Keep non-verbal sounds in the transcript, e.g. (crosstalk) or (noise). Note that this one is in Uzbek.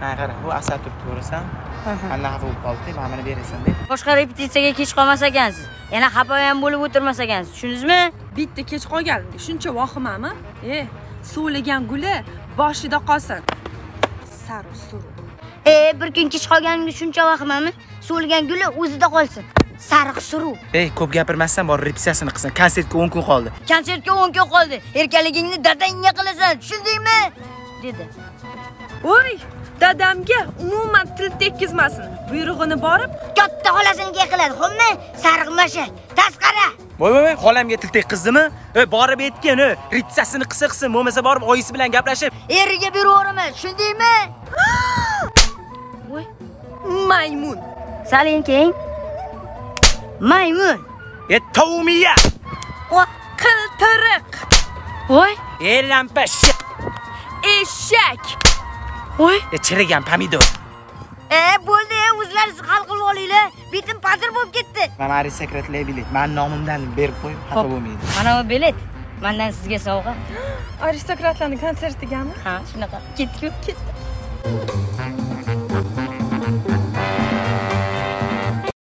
ha qara bu asal turibdi ko'rasan mandan xafa bo'lib qoldi mana buni berasan deb. Boshqa repetitsiyaga kech qolmas ekansiz. Yana xafa ham bo'lib o'tirmas ekansiz tushundingizmi? Bitta kech qolganimga shuncha vahimami e suvlagan guli boshida qolsin. Saru suruv e bir kun kech qolganimga shuncha vahimami so'lgan guli o'zida qolsin. Sariq suruv ey ko'p gapirmasdan bor repetitsiyasini qilsin. Konsertga o'n kun qoldi. Konsertga o'n kun qoldi. Erkaligingni dadangga qilasan tushundingmi dedi. Voy dadamga umuman til tekkizmasin. Buyrug'ini borib katta xolasinikiga qiladi xo'pmi sariq mashak tasqara. Voy voy voy xolamga til tekkizdimi? E borib aytgin e repetitsiyasini qilsa qilsin bo'lmasa borib oyisi bilan gaplashib. Eriga beraveraman tushundingmi voy maymun. Saling keng. Maymun. E tovumiya qiltiriq voy. E lampa shi- voy. E chirigan pomidor e bo'ldi e o'zlaringiz hal qilib olinglar. Bitim pasir bo'lib ketdi. Mana sekret bilet. Mani nomimdan berib qo'yib xafa bo'lmaydi. Mana bu bilet. Mandan sizga sovg'a. (gasps) Aristokratlarni konsertigami ha shunaqa. Ketdiku ketdi